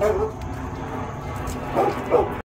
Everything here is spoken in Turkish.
Evet.